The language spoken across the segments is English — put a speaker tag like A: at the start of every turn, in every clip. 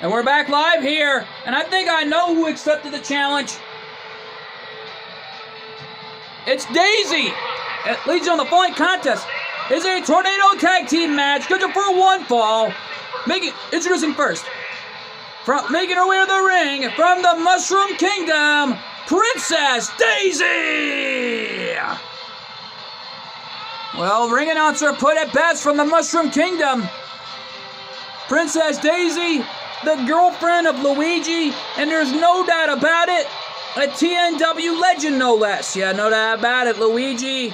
A: And we're back live here, and I think I know who accepted the challenge. It's Daisy. It leads you on the following contest. Is a tornado tag team match scheduled for one fall. Making introducing first. From making her way to the ring from the Mushroom Kingdom, Princess Daisy. Well, ring announcer put it best from the Mushroom Kingdom. Princess Daisy, the girlfriend of Luigi, and there's no doubt about it, a TNW legend no less. Yeah, no doubt about it. Luigi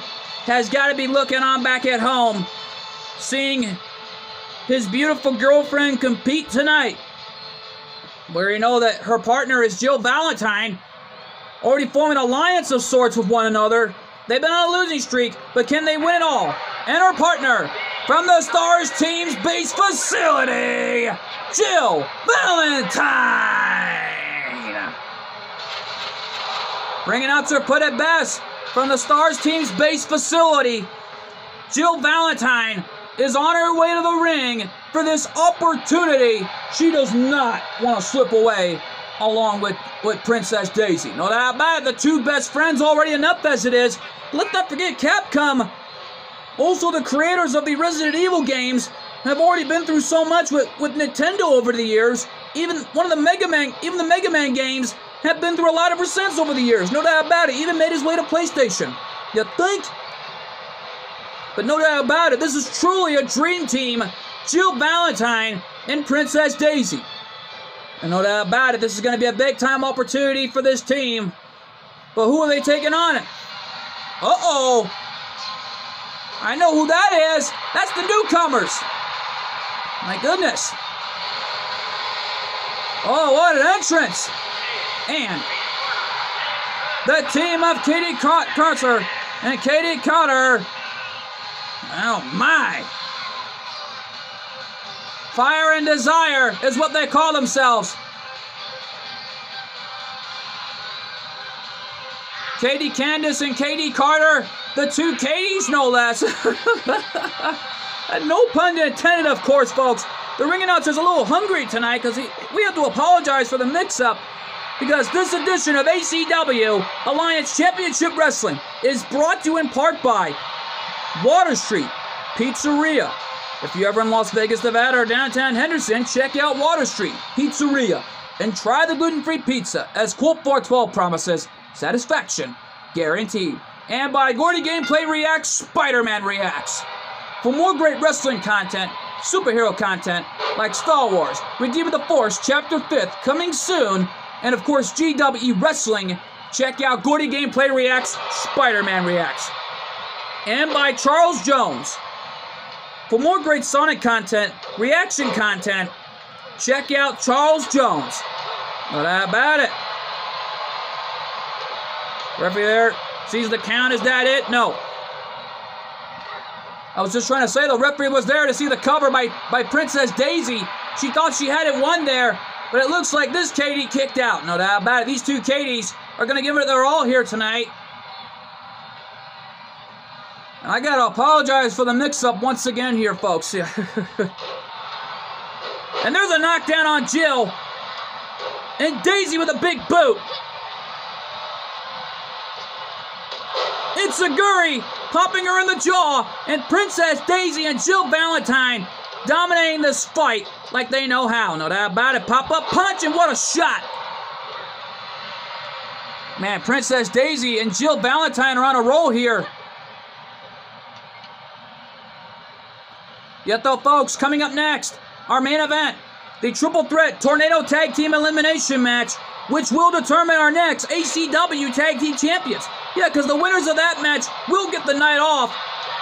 A: has got to be looking on back at home, seeing his beautiful girlfriend compete tonight. Where you know that her partner is Jill Valentine, already forming an alliance of sorts with one another. They've been on a losing streak, but can they win it all? And her partner from the Stars team's base facility, Jill Valentine. Ring announcer put it best from the Stars team's base facility. Jill Valentine is on her way to the ring for this opportunity. She does not want to slip away along with, with Princess Daisy. No doubt about it, the two best friends already enough as it is. Let's not forget Capcom. Also, the creators of the Resident Evil games have already been through so much with, with Nintendo over the years. Even one of the Mega Man, even the Mega Man games have been through a lot of percents over the years. No doubt about it. Even made his way to PlayStation. You think? But no doubt about it, this is truly a dream team. Jill Valentine and Princess Daisy. And no doubt about it, this is going to be a big time opportunity for this team. But who are they taking on it? I know who that is. That's the newcomers. My goodness. Oh, what an entrance. And the team of Katie Carter and Katie Carter. Oh my. Fire and Desire is what they call themselves. Katie Candace and Katie Carter, the two Katies, no less. no pun intended, of course, folks. The ring announcer's a little hungry tonight because we have to apologize for the mix up because this edition of ACW Alliance Championship Wrestling is brought to you in part by Water Street Pizzeria. If you're ever in Las Vegas, Nevada, or downtown Henderson, check out Water Street Pizzeria and try the gluten-free pizza. As Cole 412 promises, satisfaction guaranteed. And by Gordie Gameplay Reacts, Spider-Man Reacts. For more great wrestling content, superhero content like Star Wars, Redeem of the Force Chapter 5th coming soon, and of course GWE Wrestling, check out Gordie Gameplay Reacts, Spider-Man Reacts. And by Charles Jones. For more great Sonic content, reaction content, check out Charles Jones. Not about it. Referee there sees the count. Is that it? No. I was just trying to say the referee was there to see the cover by, by Princess Daisy. She thought she had it won there, but it looks like this Katie kicked out. No doubt about it. These two Katies are going to give it their all here tonight. And I got to apologize for the mix-up once again here, folks. and there's a knockdown on Jill. And Daisy with a big boot. It's Saguri popping her in the jaw, and Princess Daisy and Jill Valentine dominating this fight like they know how. No doubt about it. Pop up punch, and what a shot! Man, Princess Daisy and Jill Valentine are on a roll here. Yet though, folks, coming up next, our main event, the Triple Threat Tornado Tag Team Elimination Match, which will determine our next ACW Tag Team Champions. Yeah, because the winners of that match will get the night off.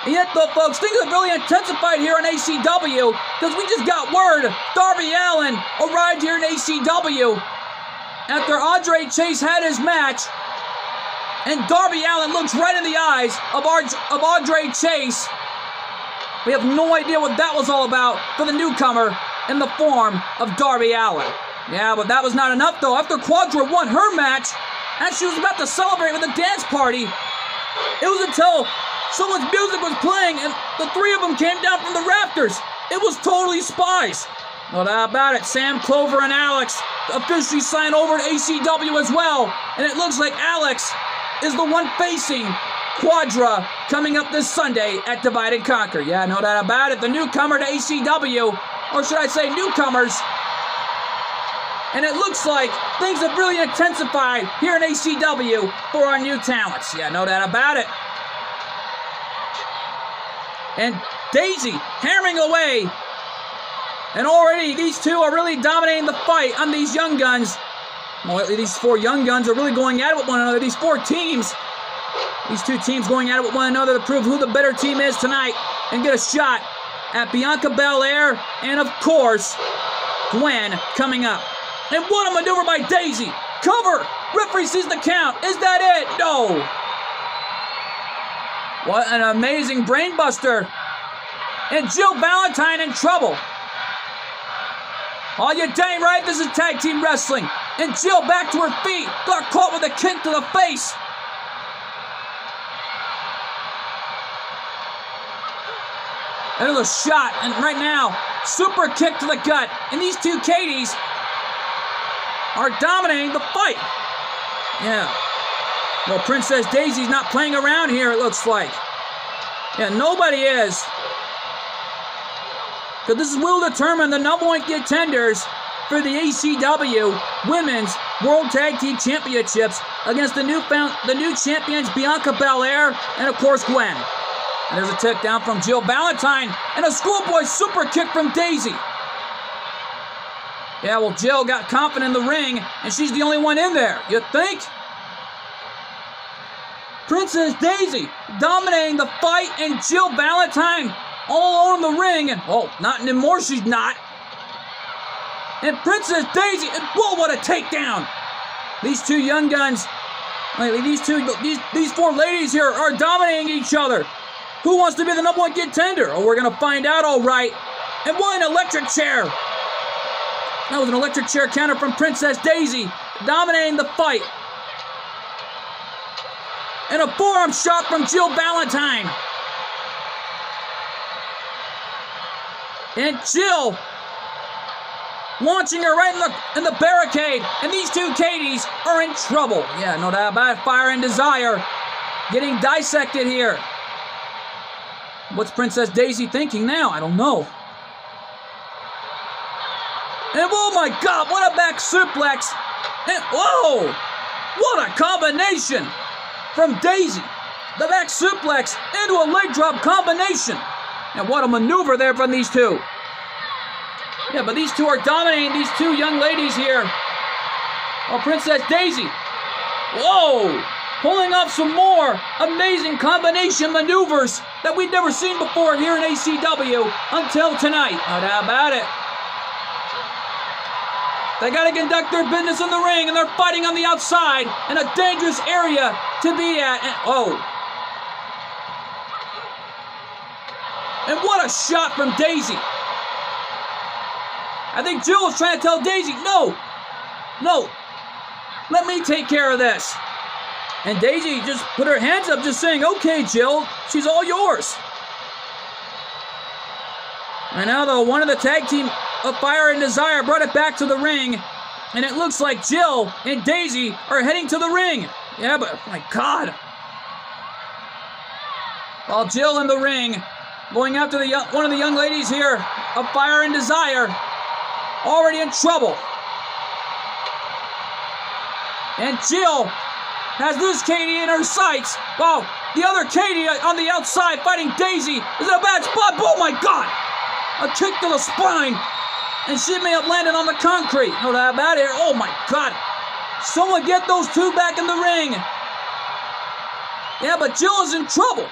A: And yet, though, folks, things have really intensified here in ACW because we just got word Darby Allin arrived here in ACW after Andre Chase had his match. And Darby Allin looks right in the eyes of, Ar- of Andre Chase. We have no idea what that was all about for the newcomer in the form of Darby Allin. Yeah, but that was not enough, though. After Quadra won her match, and she was about to celebrate with a dance party, it was until someone's music was playing and the three of them came down from the rafters. It was totally spies. No doubt about it. Sam Clover and Alex officially signed over to ACW as well. And it looks like Alex is the one facing Quadra coming up this Sunday at Divide and Conquer. Yeah, no doubt about it. The newcomer to ACW, or should I say newcomers. And it looks like things have really intensified here in ACW for our new talents. Yeah, no doubt about it. And Daisy hammering away. And already these two are really dominating the fight on these young guns. Well, these four young guns are really going at it with one another. These four teams, these two teams going at it with one another to prove who the better team is tonight and get a shot at Bianca Belair and, of course, Gwen coming up. And what a maneuver by Daisy. Cover. Referee sees the count. Is that it? No. What an amazing brainbuster. And Jill Valentine in trouble. Oh, you dang right, this is tag team wrestling. And Jill back to her feet. Got caught with a kick to the face. Another shot, and right now, super kick to the gut. And these two Katie's are dominating the fight. Yeah. Well, Princess Daisy's not playing around here, it looks like. Yeah, nobody is. Because this will determine the number one contenders for the ACW Women's World Tag Team Championships against the new found, the new champions Bianca Belair and of course Gwen. And there's a takedown from Jill Valentine and a schoolboy super kick from Daisy. Yeah, well, Jill got confident in the ring, and she's the only one in there. You think? Princess Daisy dominating the fight, and Jill Valentine all on the ring. And oh, not anymore, she's not. And Princess Daisy, and whoa, what a takedown! These two young guns, lately, these two, these these four ladies here are dominating each other. Who wants to be the number one contender? Oh, we're gonna find out, all right. And what an electric chair! That was an electric chair counter from Princess Daisy, dominating the fight. And a forearm shot from Jill Valentine. And Jill launching her right in the in the barricade. And these two Katies are in trouble. Yeah, no doubt about it. Fire and Desire getting dissected here. What's Princess Daisy thinking now? I don't know. And oh my god, what a back suplex! And whoa! What a combination from Daisy. The back suplex into a leg drop combination. And what a maneuver there from these two. Yeah, but these two are dominating these two young ladies here. Oh, Princess Daisy. Whoa! Pulling off some more amazing combination maneuvers that we've never seen before here in ACW until tonight. Doubt about it. They got to conduct their business in the ring, and they're fighting on the outside in a dangerous area to be at. And, oh. And what a shot from Daisy. I think Jill was trying to tell Daisy, no, no, let me take care of this. And Daisy just put her hands up, just saying, okay, Jill, she's all yours. And now, though, one of the tag team of Fire and Desire brought it back to the ring. And it looks like Jill and Daisy are heading to the ring. Yeah, but my God. While Jill in the ring, going after the one of the young ladies here of Fire and Desire, already in trouble. And Jill has this Katie in her sights. Wow, the other Katie on the outside fighting Daisy is in a bad spot. Oh my God! A kick to the spine and she may have landed on the concrete. No doubt about it. Oh my God. Someone get those two back in the ring. Yeah, but Jill is in trouble.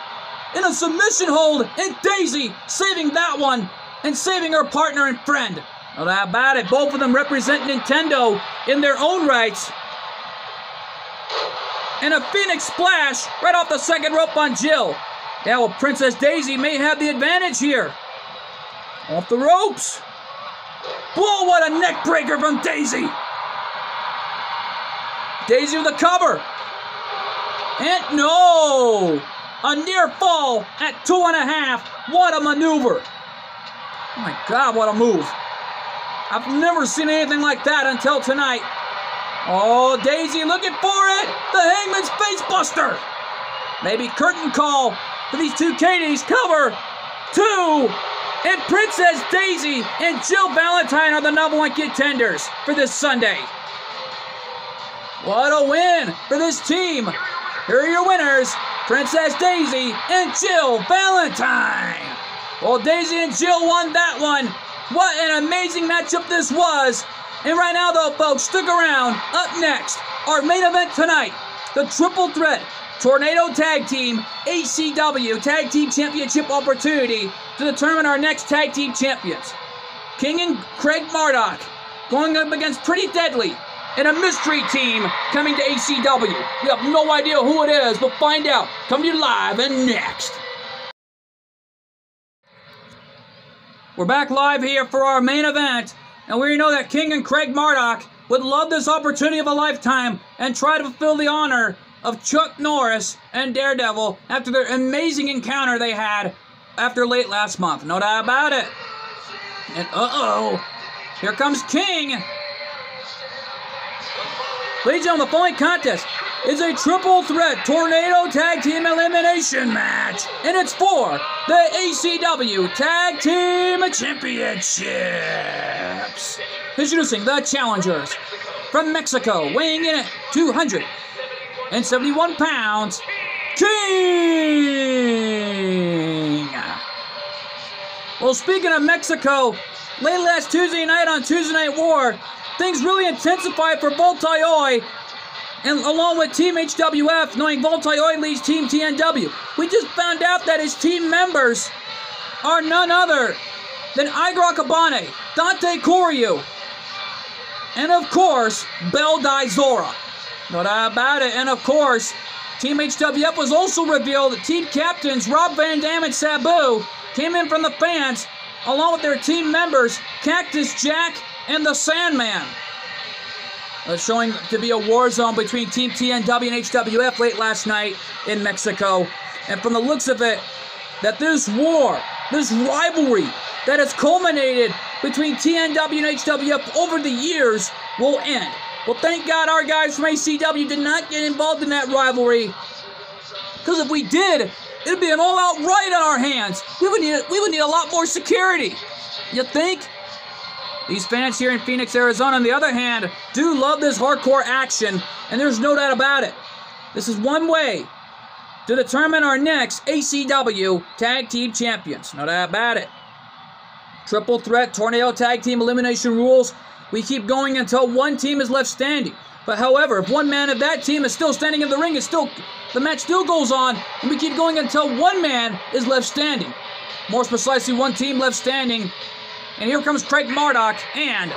A: In a submission hold, and Daisy saving that one and saving her partner and friend. No doubt about it. Both of them represent Nintendo in their own rights. And a Phoenix splash right off the second rope on Jill. Yeah, well, Princess Daisy may have the advantage here. Off the ropes. Whoa, what a neck breaker from Daisy! Daisy with the cover. And no! A near fall at two and a half. What a maneuver. Oh my God, what a move. I've never seen anything like that until tonight. Oh, Daisy looking for it. The Hangman's Face Buster. Maybe curtain call for these two Katie's. Cover two. And Princess Daisy and Jill Valentine are the number one contenders for this Sunday. What a win for this team. Here are your winners Princess Daisy and Jill Valentine. Well, Daisy and Jill won that one. What an amazing matchup this was. And right now, though, folks, stick around. Up next, our main event tonight the triple threat Tornado Tag Team ACW Tag Team Championship opportunity to determine our next tag team champions. King and Craig Marduk going up against Pretty Deadly and a mystery team coming to ACW. We have no idea who it is, but find out. Come to you live and next. We're back live here for our main event, and we know that King and Craig Marduk would love this opportunity of a lifetime and try to fulfill the honor of Chuck Norris and Daredevil after their amazing encounter they had after late last month. No doubt about it. And uh oh, here comes King Ladies gentlemen, the following contest is a triple threat tornado tag team elimination match, and it's for the ACW Tag Team Championships. Introducing the challengers from Mexico, weighing in at 271 pounds, King. Well, speaking of Mexico, late last Tuesday night on Tuesday Night War, things really intensified for both Voltaire and along with Team HWF, knowing Voltaire leads Team TNW. We just found out that his team members are none other than Igor Kabane, Dante Coryu, and of course, Bell Zora. No doubt about it. And of course, Team HWF was also revealed that team captains Rob Van Dam and Sabu came in from the fans along with their team members Cactus Jack and the Sandman. Uh, showing to be a war zone between Team TNW and HWF late last night in Mexico. And from the looks of it, that this war, this rivalry that has culminated between TNW and HWF over the years will end. Well, thank God our guys from ACW did not get involved in that rivalry. Because if we did, it'd be an all-out riot on our hands. We would need we would need a lot more security. You think? These fans here in Phoenix, Arizona, on the other hand, do love this hardcore action, and there's no doubt about it. This is one way to determine our next ACW Tag Team Champions. No doubt about it. Triple threat tornado tag team elimination rules. We keep going until one team is left standing. But however, if one man of that team is still standing in the ring, it's still the match still goes on, and we keep going until one man is left standing. More precisely, one team left standing and here comes Craig Marduk, and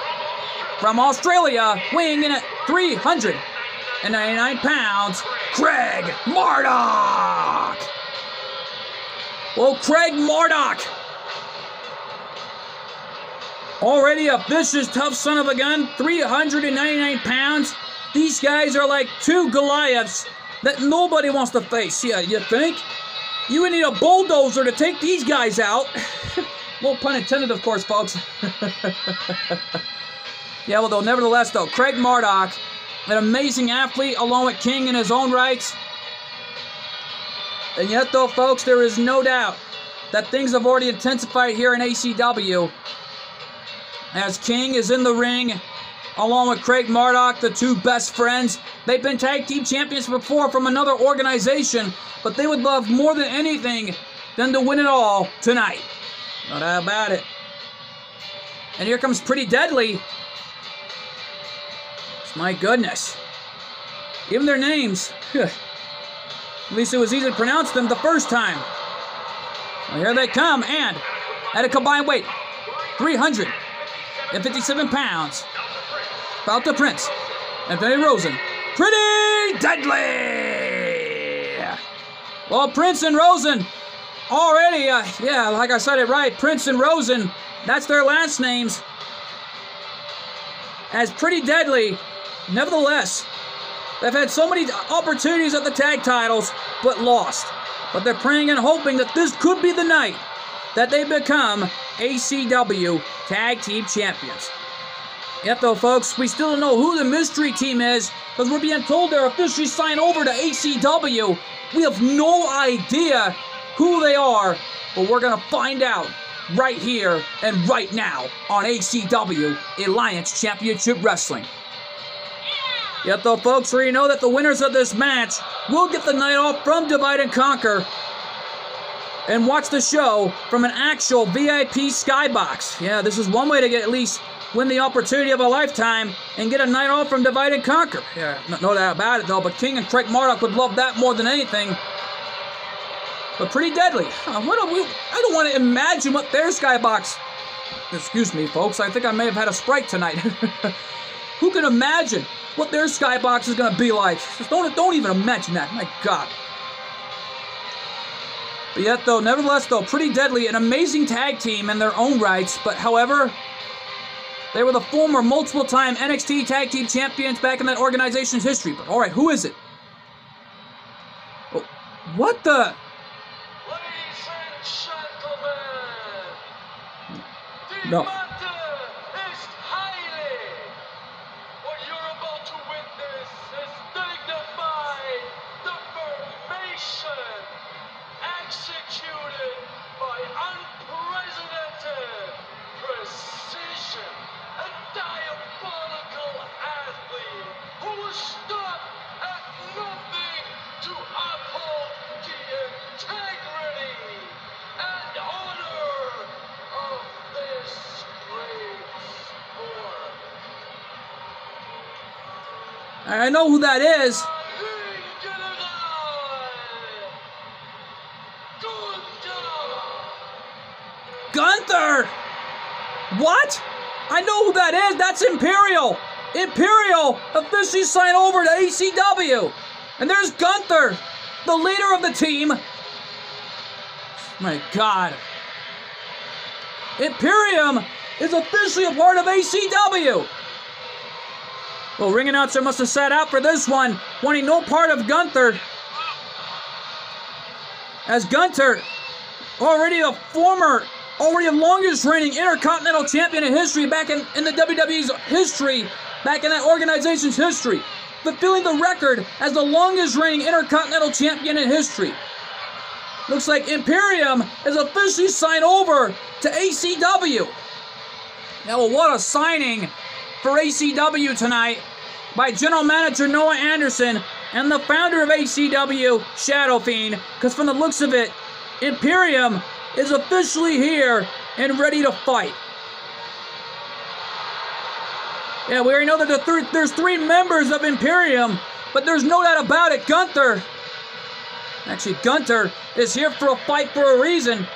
A: from Australia, weighing in at 399 pounds, Craig Marduk. Well, Craig Marduk, already a vicious, tough son of a gun, 399 pounds. These guys are like two Goliaths that nobody wants to face. Yeah, you think? You would need a bulldozer to take these guys out. Little pun intended, of course, folks. yeah, well, though, nevertheless, though, Craig Marduk, an amazing athlete along with King in his own rights. And yet, though, folks, there is no doubt that things have already intensified here in ACW. As King is in the ring, along with Craig Marduk, the two best friends. They've been tag team champions before from another organization, but they would love more than anything than to win it all tonight. No doubt about it. And here comes Pretty Deadly. It's My goodness. Even their names. At least it was easy to pronounce them the first time. Well, here they come, and at a combined weight, 357 pounds. About the Prince, Anthony Rosen. Pretty deadly! Well, Prince and Rosen already, uh, yeah, like I said it right, Prince and Rosen, that's their last names. As pretty deadly, nevertheless, they've had so many opportunities at the tag titles, but lost. But they're praying and hoping that this could be the night that they become ACW Tag Team Champions. Yet, though, folks, we still don't know who the mystery team is because we're being told they're officially signed over to ACW. We have no idea who they are, but we're going to find out right here and right now on ACW Alliance Championship Wrestling. Yet, though, folks, we know that the winners of this match will get the night off from Divide and Conquer and watch the show from an actual VIP skybox. Yeah, this is one way to get at least win the opportunity of a lifetime and get a night off from Divide and Conquer. Yeah, no, no doubt about it, though. But King and Craig Marduk would love that more than anything. But pretty deadly. Uh, what we, I don't want to imagine what their skybox. Excuse me, folks. I think I may have had a sprite tonight. Who can imagine what their skybox is going to be like? Just don't don't even imagine that. My God. But yet, though, nevertheless, though, pretty deadly, an amazing tag team in their own rights. But however, they were the former multiple time NXT Tag Team Champions back in that organization's history. But alright, who is it? Oh, what the? No. I know who that is. Gunther! What? I know who that is. That's Imperium. Imperium officially signed over to ACW. And there's Gunther, the leader of the team. My God. Imperium is officially a part of ACW. Well, ring announcer must have sat out for this one, wanting no part of Gunther. As Gunther, already a former, already the longest reigning Intercontinental Champion in history back in, in the WWE's history, back in that organization's history, fulfilling the record as the longest reigning Intercontinental Champion in history. Looks like Imperium is officially signed over to ACW. Now, well, what a signing for ACW tonight by General Manager Noah Anderson and the founder of ACW, Shadow Fiend, because from the looks of it, Imperium is officially here and ready to fight. Yeah, we already know that the th there's three members of Imperium, but there's no doubt about it. Gunther, actually, Gunther is here for a fight for a reason,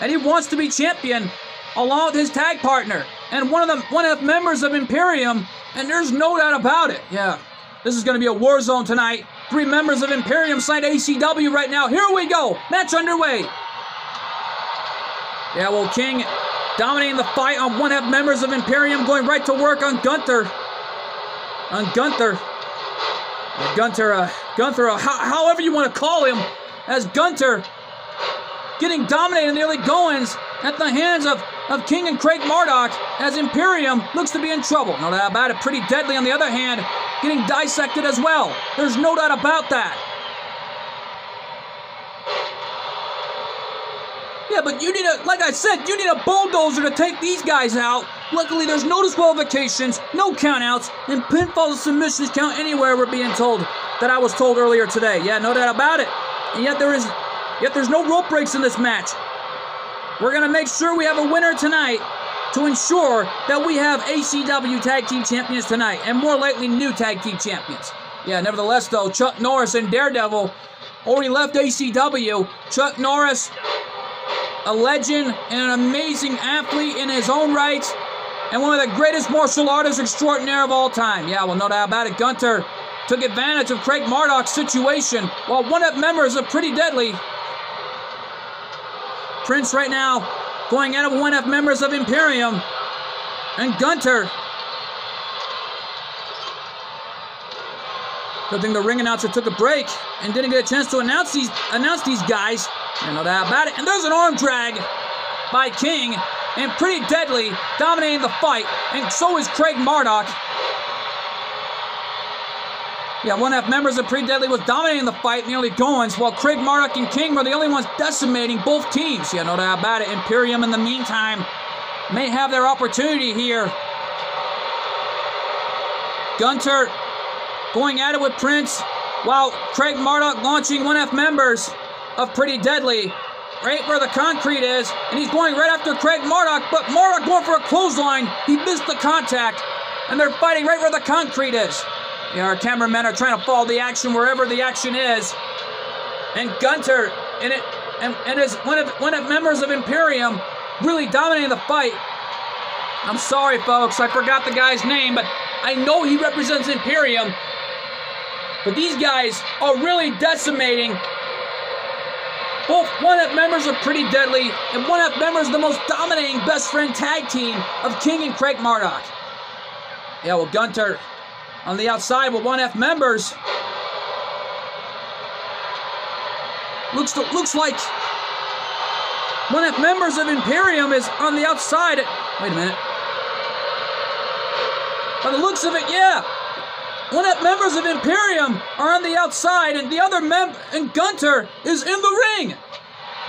A: and he wants to be champion along with his tag partner and one of the one of the members of Imperium, and there's no doubt about it. Yeah, this is going to be a war zone tonight. Three members of Imperium signed ACW right now. Here we go. Match underway. Yeah, well, King dominating the fight on one half members of Imperium, going right to work on Gunther. On Gunther. Gunther, uh, Gunther, uh, how, however you want to call him, as Gunther getting dominated in the early goings at the hands of of King and Craig Marduk as Imperium looks to be in trouble. No doubt about it. Pretty deadly on the other hand, getting dissected as well. There's no doubt about that. Yeah, but you need a, like I said, you need a bulldozer to take these guys out. Luckily, there's no disqualifications, no countouts, and pinfall submissions count anywhere. We're being told that I was told earlier today. Yeah, no doubt about it. And yet there is, yet there's no rope breaks in this match. We're going to make sure we have a winner tonight to ensure that we have ACW Tag Team Champions tonight, and more likely new Tag Team Champions. Yeah, nevertheless, though, Chuck Norris and Daredevil already left ACW. Chuck Norris, a legend and an amazing athlete in his own right, and one of the greatest martial artists extraordinaire of all time. Yeah, well, no doubt about it. Gunther took advantage of Craig Marduk's situation, while one of members of Pretty Deadly Prince right now going out of one of members of Imperium. And Gunther. Good thing the ring announcer took a break and didn't get a chance to announce these announce these guys. You know that about it. And there's an arm drag by King and Pretty Deadly dominating the fight, and so is Craig Marduk. Yeah, one half members of Pretty Deadly was dominating the fight, nearly going, while Craig Marduk and King were the only ones decimating both teams. Yeah, no doubt about it. Imperium, in the meantime, may have their opportunity here. Gunther going at it with Prince, while Craig Marduk launching one half members of Pretty Deadly right where the concrete is, and he's going right after Craig Marduk, but Marduk going for a clothesline. He missed the contact, and they're fighting right where the concrete is. Our cameramen are trying to follow the action wherever the action is. And Gunther, and it, and, and is one of one of members of Imperium, really dominating the fight. I'm sorry, folks, I forgot the guy's name, but I know he represents Imperium. But these guys are really decimating both one up members are pretty deadly, and one up members the most dominating best friend tag team of King and Craig Marduk. Yeah, well, Gunther on the outside with one F members. Looks to, looks like one F members of Imperium is on the outside. Wait a minute. By the looks of it, yeah. One of members of Imperium are on the outside, and the other mem and Gunther is in the ring.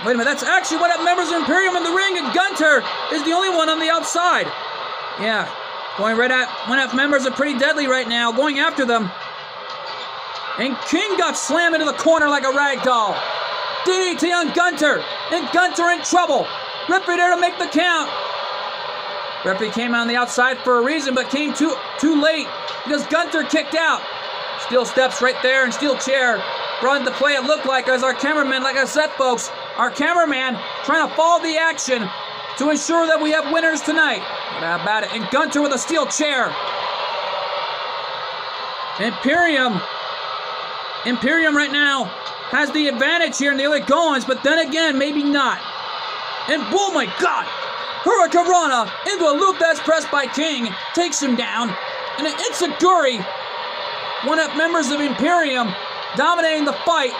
A: Wait a minute, that's actually one of members of Imperium in the ring, and Gunther is the only one on the outside. Yeah, going right at one of members are pretty deadly right now, going after them. And King got slammed into the corner like a rag doll. DDT on Gunther, and Gunther in trouble. Referee there to make the count. Referee came on the outside for a reason, but came too too late because Gunther kicked out. Steel steps right there and steel chair brought into play. It looked like as our cameraman, like I said, folks, our cameraman trying to follow the action to ensure that we have winners tonight. How about it? And Gunther with a steel chair. Imperium. Imperium right now has the advantage here in the early goings, but then again, maybe not. And oh my god! Hurricanrana into a loop that's pressed by King, takes him down, and an Enzuigiri, one of members of Imperium, dominating the fight,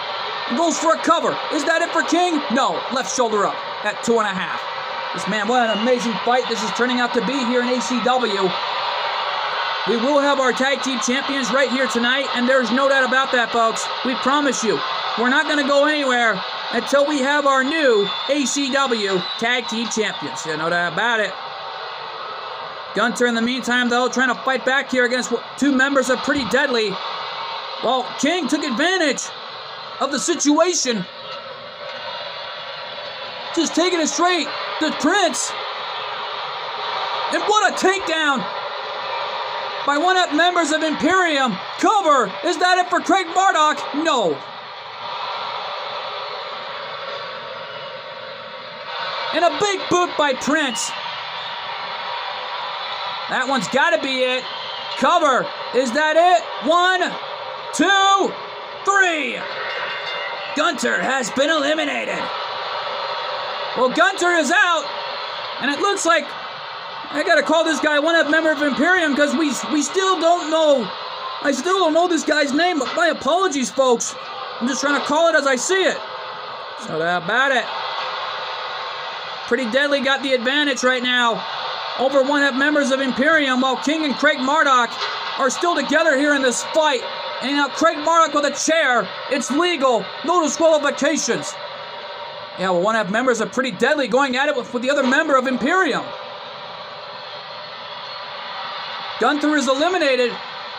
A: goes for a cover. Is that it for King? No, left shoulder up at two and a half. This man, what an amazing fight this is turning out to be here in ACW. We will have our tag team champions right here tonight, and there's no doubt about that, folks. We promise you, we're not going to go anywhere until we have our new ACW tag team champions. Yeah, no doubt about it. Gunther, in the meantime, though, trying to fight back here against two members of Pretty Deadly. Well, King took advantage of the situation. Just taking it straight to Prince. And what a takedown by one of members of Imperium. Cover. Is that it for Craig Marduk? No. And a big boot by Prince. That one's got to be it. Cover. Is that it? One, two, three. Gunther has been eliminated. Well, Gunther is out, and it looks like I gotta call this guy one of member of Imperium because we we still don't know. I still don't know this guy's name. But my apologies, folks. I'm just trying to call it as I see it. So that about it. Pretty deadly got the advantage right now over one of members of Imperium, while King and Craig Marduk are still together here in this fight. And now Craig Marduk with a chair. It's legal. No disqualifications. Yeah, well, one half members are pretty deadly going at it with, with the other member of Imperium. Gunther is eliminated,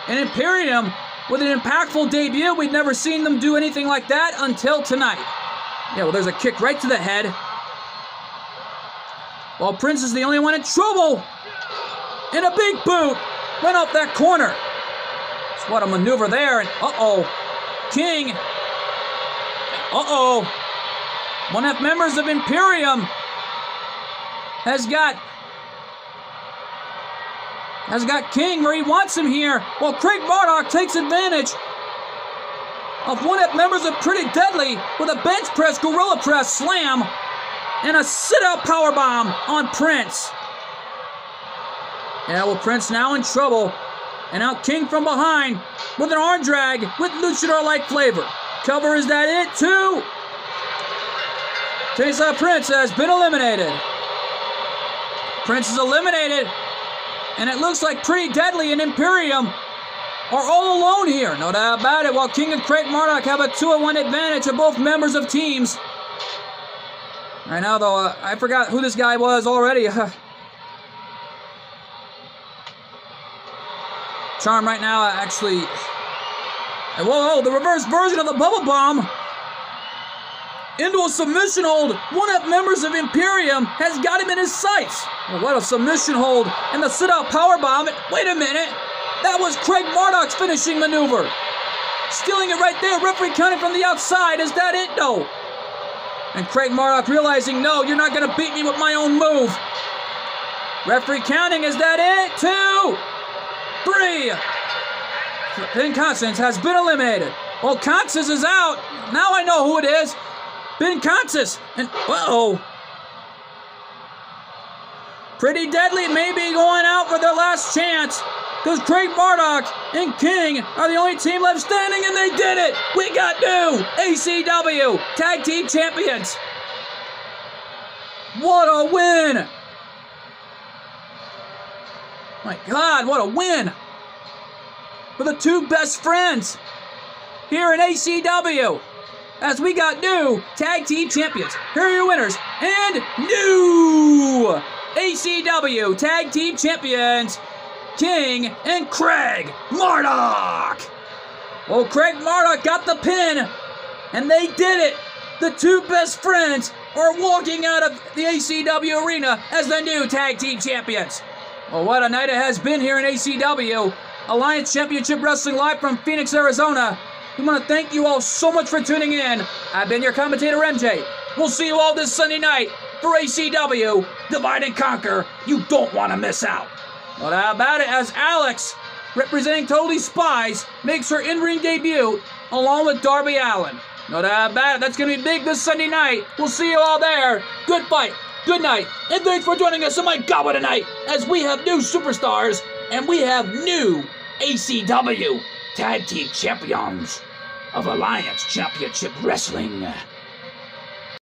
A: and Imperium with an impactful debut. We've never seen them do anything like that until tonight. Yeah, well, there's a kick right to the head. While Prince is the only one in trouble. And a big boot went off that corner. What a maneuver there. And uh-oh. King. Uh-oh. One of members of Imperium has got has got King where he wants him here. While Craig Marduk takes advantage of one of members of Pretty Deadly with a bench press, gorilla press, slam, and a sit-out power bomb on Prince. Yeah, well, Prince now in trouble. And out King from behind with an arm drag with luchador-like flavor. Cover, is that it? Two. Tesa Prince has been eliminated. Prince is eliminated. And it looks like Pretty Deadly and Imperium are all alone here. No doubt about it. While King and Craig Marduk have a 2-1 advantage of both members of teams. Right now, though, uh, I forgot who this guy was already. Charm right now actually. Whoa, whoa, the reverse version of the bubble bomb into a submission hold. One of members of Imperium has got him in his sights. What a submission hold and the sit-out power bomb. Wait a minute. That was Craig Marduk's finishing maneuver. Stealing it right there. Referee counting from the outside. Is that it? No. And Craig Marduk realizing, no, you're not going to beat me with my own move. Referee counting. Is that it? Two three. Ben Constance has been eliminated. Well, Constance is out. Now I know who it is. Ben Constance. And, uh-oh. Pretty Deadly may be going out for their last chance. Because Craig Marduk and King are the only team left standing, and they did it! We got new ACW Tag Team Champions! What a win! My God, what a win! For the two best friends here in ACW as we got new tag team champions. Here are your winners and new ACW tag team champions, King and Craig Marduk. Well, oh, Craig Marduk got the pin, and they did it. The two best friends are walking out of the ACW arena as the new tag team champions. Well, what a night it has been here in ACW. Alliance Championship Wrestling live from Phoenix, Arizona. We want to thank you all so much for tuning in. I've been your commentator, MJ. We'll see you all this Sunday night for ACW Divide and Conquer. You don't want to miss out. Well, how about it as Alex, representing Totally Spies, makes her in-ring debut along with Darby Allin. No doubt about it. That's going to be big this Sunday night. We'll see you all there. Good fight good night, and thanks for joining us on my Gobble tonight as we have new superstars and we have new ACW Tag Team Champions of Alliance Championship Wrestling.